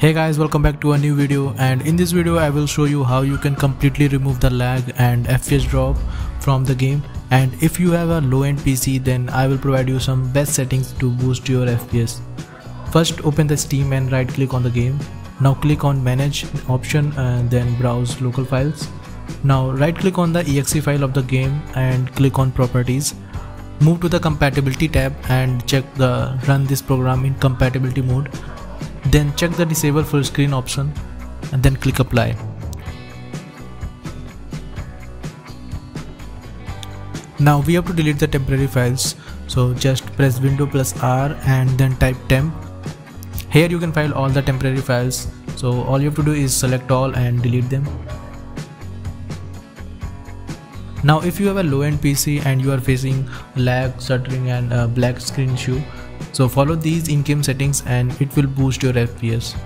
Hey guys welcome back to a new video and in this video I will show you how you can completely remove the lag and FPS drop from the game and if you have a low end PC then I will provide you some best settings to boost your FPS. First open the Steam and right click on the game. Now click on manage option and then browse local files. Now right click on the exe file of the game and click on properties. Move to the compatibility tab and check the run this program in compatibility mode then check the disable full screen option and then click apply. Now we have to delete the temporary files so just press window plus R and then type temp. Here you can file all the temporary files so all you have to do is select all and delete them. Now if you have a low-end PC and you are facing lag, stuttering and a black screen issue so follow these in-game settings and it will boost your FPS.